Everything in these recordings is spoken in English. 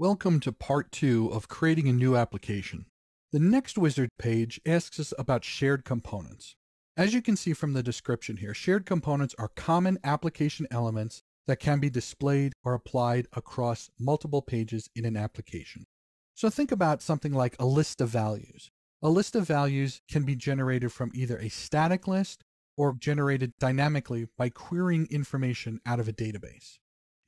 Welcome to part two of creating a new application. The next wizard page asks us about shared components. As you can see from the description here, shared components are common application elements that can be displayed or applied across multiple pages in an application. So think about something like a list of values. A list of values can be generated from either a static list or generated dynamically by querying information out of a database.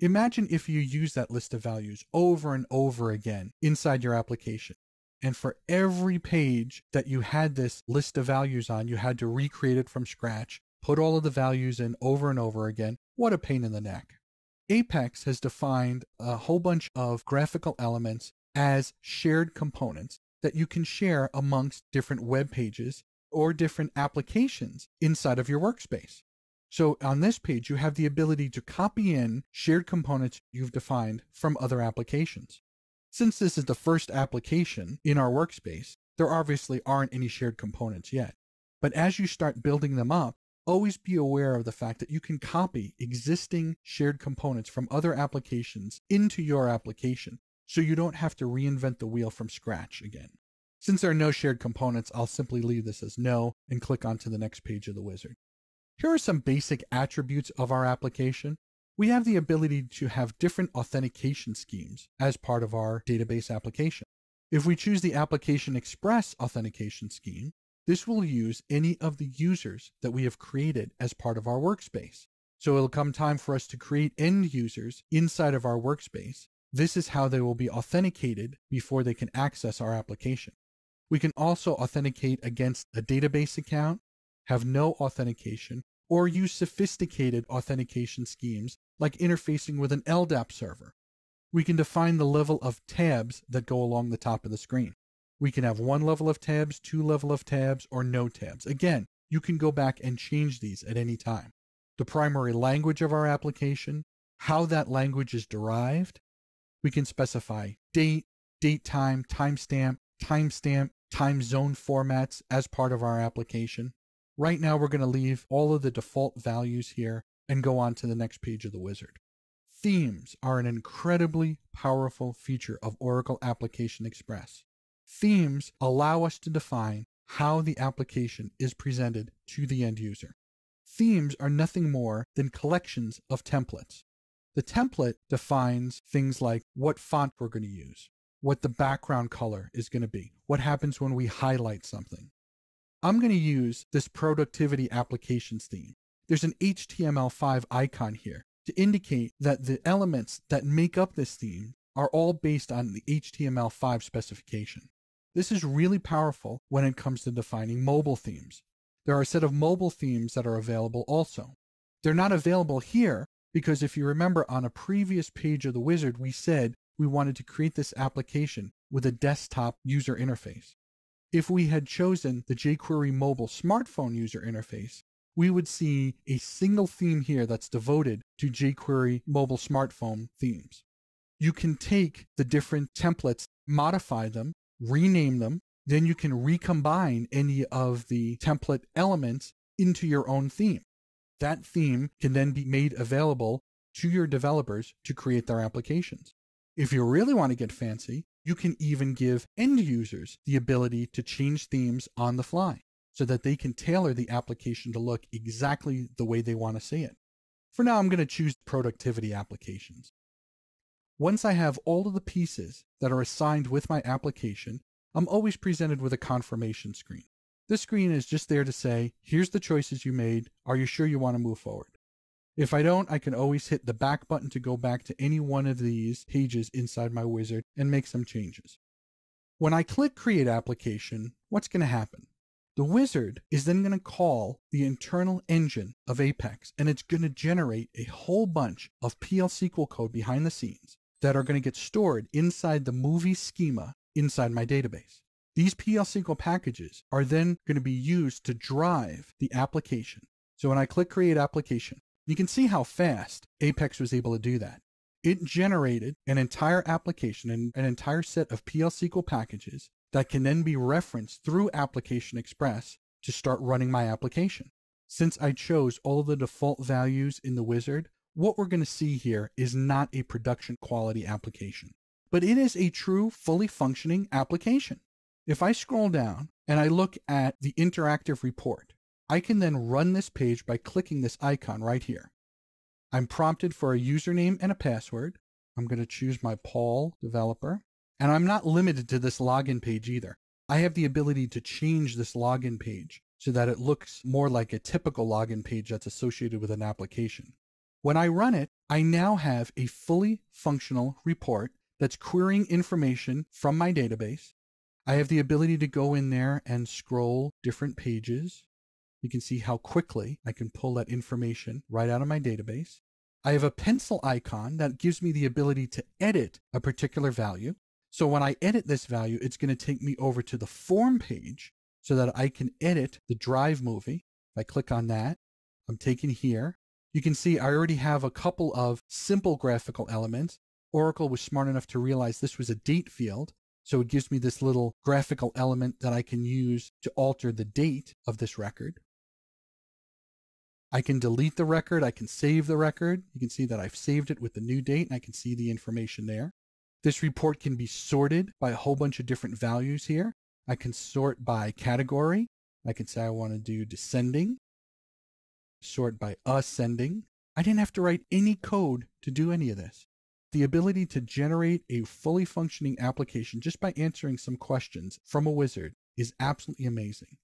Imagine if you use that list of values over and over again inside your application. And for every page that you had this list of values on, you had to recreate it from scratch, put all of the values in over and over again. What a pain in the neck. Apex has defined a whole bunch of graphical elements as shared components that you can share amongst different web pages or different applications inside of your workspace. So on this page, you have the ability to copy in shared components you've defined from other applications. Since this is the first application in our workspace, there obviously aren't any shared components yet. But as you start building them up, always be aware of the fact that you can copy existing shared components from other applications into your application so you don't have to reinvent the wheel from scratch again. Since there are no shared components, I'll simply leave this as no and click on to the next page of the wizard. Here are some basic attributes of our application. We have the ability to have different authentication schemes as part of our database application. If we choose the Application Express authentication scheme, this will use any of the users that we have created as part of our workspace. So it'll come time for us to create end users inside of our workspace. This is how they will be authenticated before they can access our application. We can also authenticate against a database account, have no authentication, or use sophisticated authentication schemes like interfacing with an LDAP server. We can define the level of tabs that go along the top of the screen. We can have one level of tabs, two level of tabs, or no tabs. Again, you can go back and change these at any time. The primary language of our application, how that language is derived. We can specify date, date time, timestamp, timestamp, time zone formats as part of our application. Right now, we're going to leave all of the default values here and go on to the next page of the wizard. Themes are an incredibly powerful feature of Oracle Application Express. Themes allow us to define how the application is presented to the end user. Themes are nothing more than collections of templates. The template defines things like what font we're going to use, what the background color is going to be, what happens when we highlight something, I'm going to use this productivity applications theme. There's an HTML5 icon here to indicate that the elements that make up this theme are all based on the HTML5 specification. This is really powerful when it comes to defining mobile themes. There are a set of mobile themes that are available also. They're not available here because if you remember on a previous page of the wizard, we said we wanted to create this application with a desktop user interface. If we had chosen the jQuery mobile smartphone user interface, we would see a single theme here that's devoted to jQuery mobile smartphone themes. You can take the different templates, modify them, rename them, then you can recombine any of the template elements into your own theme. That theme can then be made available to your developers to create their applications. If you really want to get fancy, you can even give end users the ability to change themes on the fly so that they can tailor the application to look exactly the way they want to see it. For now, I'm going to choose productivity applications. Once I have all of the pieces that are assigned with my application, I'm always presented with a confirmation screen. This screen is just there to say, here's the choices you made. Are you sure you want to move forward? If I don't, I can always hit the back button to go back to any one of these pages inside my wizard and make some changes. When I click Create Application, what's going to happen? The wizard is then going to call the internal engine of Apex and it's going to generate a whole bunch of PL SQL code behind the scenes that are going to get stored inside the movie schema inside my database. These PL SQL packages are then going to be used to drive the application. So when I click Create Application, you can see how fast Apex was able to do that. It generated an entire application and an entire set of PL SQL packages that can then be referenced through Application Express to start running my application. Since I chose all of the default values in the wizard, what we're going to see here is not a production quality application. but it is a true, fully functioning application. If I scroll down and I look at the interactive report, I can then run this page by clicking this icon right here. I'm prompted for a username and a password. I'm going to choose my Paul developer. And I'm not limited to this login page either. I have the ability to change this login page so that it looks more like a typical login page that's associated with an application. When I run it, I now have a fully functional report that's querying information from my database. I have the ability to go in there and scroll different pages. You can see how quickly I can pull that information right out of my database. I have a pencil icon that gives me the ability to edit a particular value. So when I edit this value, it's going to take me over to the form page so that I can edit the drive movie. If I click on that, I'm taken here. You can see I already have a couple of simple graphical elements. Oracle was smart enough to realize this was a date field. So it gives me this little graphical element that I can use to alter the date of this record. I can delete the record. I can save the record. You can see that I've saved it with the new date and I can see the information there. This report can be sorted by a whole bunch of different values here. I can sort by category. I can say I want to do descending, sort by ascending. I didn't have to write any code to do any of this. The ability to generate a fully functioning application just by answering some questions from a wizard is absolutely amazing.